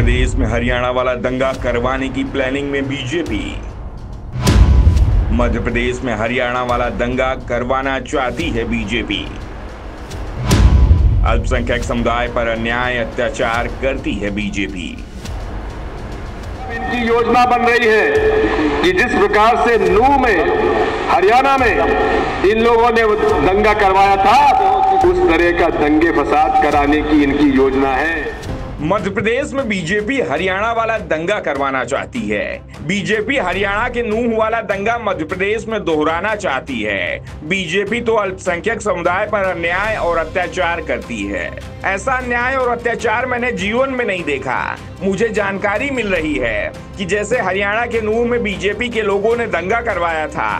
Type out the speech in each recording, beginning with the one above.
प्रदेश में हरियाणा वाला दंगा करवाने की प्लानिंग में बीजेपी मध्य प्रदेश में हरियाणा वाला दंगा करवाना चाहती है बीजेपी अल्पसंख्यक समुदाय पर अन्याय अत्याचार करती है बीजेपी इनकी योजना बन रही है कि जिस प्रकार से नू में, हरियाणा में इन लोगों ने दंगा करवाया था, उस तरह का दंगे फसाद कराने की इनकी योजना है। मध्य प्रदेश में बीजेपी हरियाणा वाला दंगा करवाना चाहती है। बीजेपी हरियाणा के नूह वाला दंगा मध्य प्रदेश में दोहराना चाहती है। बीजेपी तो अल्पसंख्यक समुदाय पर अन्याय और अत्याचार करती है। ऐसा अन्याय और अत्याचार मैंने जीवन में नहीं देखा। मुझे जानकारी मिल रही है कि जैसे हरियाणा के नूह में बीजेपी के लोगों ने दंगा करवाया था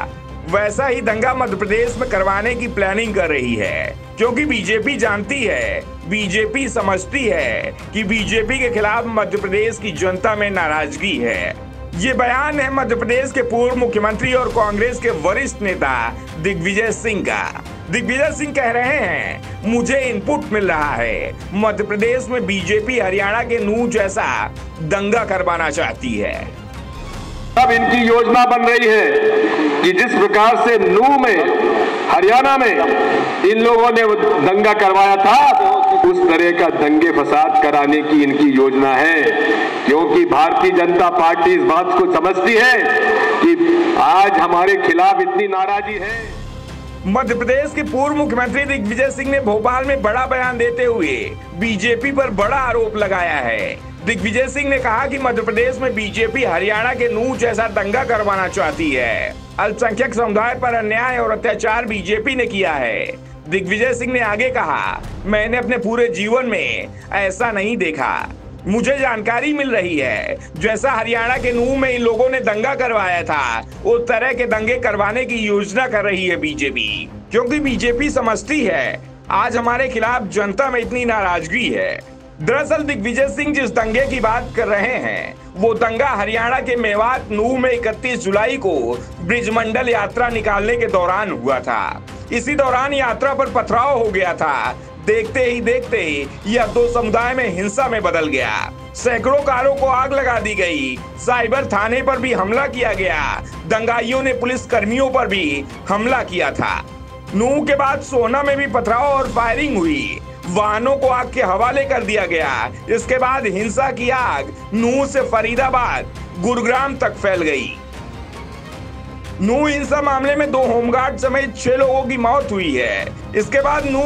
वैसा ही दंगा मध्य प्रदेश में करवाने की प्लानिंग कर रही है। क्योंकि बीजेपी जानती है बीजेपी समझती है कि बीजेपी के खिलाफ मध्य प्रदेश की जनता में नाराज़गी है। ये बयान है मध्य प्रदेश के पूर्व मुख्यमंत्री और कांग्रेस के वरिष्ठ नेता दिग्विजय सिंह का। दिग्विजय सिंह कह रहे हैं, मुझे इनपुट मिल रहा है। मध्य प्रदेश में बीजेपी हरियाणा के नू जैसा दंगा करवाना चाहती है। अब इनकी योजना बन रही है। कि जिस प्रकार से नू में, हरियाणा में इन लोगों ने दंगा करवाया था, उस तरह का दंगे फसाद कराने की इनकी योजना है। क्योंकि भारतीय जनता पार्टी इस बात को समझती है कि आज हमारे खिलाफ इतनी नाराज़गी है। मध्य प्रदेश के पूर्व मुख्यमंत्री दिग्विजय सिंह ने भोपाल में बड़ा बयान देते हुए बीजेपी पर बड़ा आरोप लगाया है। दिग्विजय सिंह ने कहा कि मध्य प्रदेश में बीजेपी हरियाणा के नूह जैसा दंगा करवाना चाहती है। अल्पसंख्यक समुदाय पर अन्याय और अत्याचार बीजेपी ने किया है। दिग्विजय सिंह ने आगे कहा, मैंने अपने पूरे जीवन में ऐसा नहीं देखा। मुझे जानकारी मिल रही है, जैसा हरियाणा के नूह में इन लोगों ने दंगा करवाया था, उस तरह के दंगे करवाने की योजना कर रही है बीजेपी। क्योंकि बीजेपी समझती है, आज हमारे खिलाफ जनता में इतनी नाराज़गी है। दरअसल दिग्विजय सिंह जिस दंगे की बात कर रहे हैं, वो दंगा हरियाणा के मेवात नूह में 31 जुलाई को ब्रिजमंडल यात्रा निकालने के दौरान हुआ था। इसी दौरान यात्रा पर पथराव हो गया था। देखते ही देखते ही यह दो समुदाय में हिंसा में बदल गया। सैकड़ों कारों को आग लगा दी गई। साइबर थाने पर भी हमला किया गया। दंगाइयों ने पुलिस कर्मियों पर भी हमला किया था। नूह के बाद सोना में भी पथराव और फायरिंग हुई। वाहनों को आग के हवाले कर दिया गया। इसके बाद हिंसा की आग नूह से फरीदाबाद, गुरुग्राम तक फैल गई। नू हिंसा मामले में दो होमगार्ड समेत छह लोगों की मौत हुई है। इसके बाद नू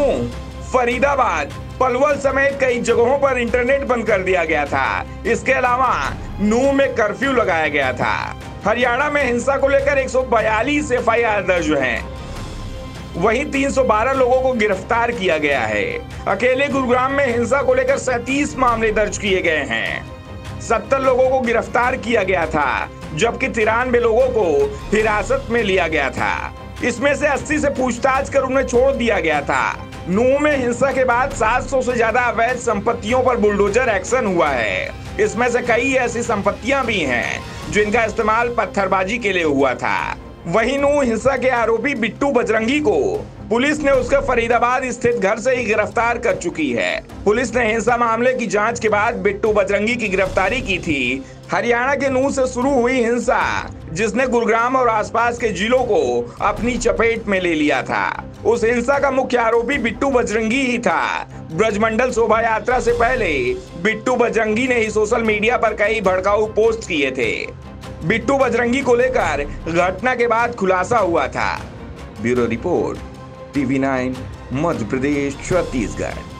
फरीदाबाद, पलवल समेत कई जगहों पर इंटरनेट बंद कर दिया गया था। इसके अलावा नू में कर्फ्यू लगाया गया था। हरियाणा में हिंसा को लेकर 142 एफआईआर दर्ज हैं। वहीं 312 लोगों को गिरफ़्तार किया गया है। अकेले गुरुग्राम में हिंसा को लेकर सैतीस मामले दर्ज किए गए हैं। सत्तर लोगों को गिरफ़्तार किया गया था, जबकि तिरानवे लोगों को हिरासत में लिया गया था। इसमें से 80 से पूछताछ कर उन्हें छोड़ दिया गया था। नू में हिंसा के बाद 700 से ज़्यादा अवैध संपत्तियों पर बुलडोजर एक्शन हुआ है। इसमें से कई ऐसी संपत्तियाँ भी हैं, जिनका इस्तेमाल पत्थरबाजी के लिए हुआ था। वहीं नू हिंसा के आरोपी बिट्टू बजरंगी को पुलिस ने उसके फरीदाबाद स्थित घर से ही गिरफ़्तार कर चुकी है। पुलिस ने हिंसा मामले की जाँच के बाद बिट्टू बजरंगी की गिरफ्तारी की थी। हरियाणा के नूह से शुरू हुई हिंसा, जिसने गुरुग्राम और आसपास के जिलों को अपनी चपेट में ले लिया था। उस हिंसा का मुख्य आरोपी बिट्टू बजरंगी ही था। ब्रजमंडल शोभा यात्रा से पहले बिट्टू बजरंगी ने ही सोशल मीडिया पर कई भड़काऊ पोस्ट किए थे। बिट्टू बजरंगी को लेकर घटना के बाद खुलासा हुआ था। Bureau report, TV nine, Madhya Pradesh, Chhattisgarh.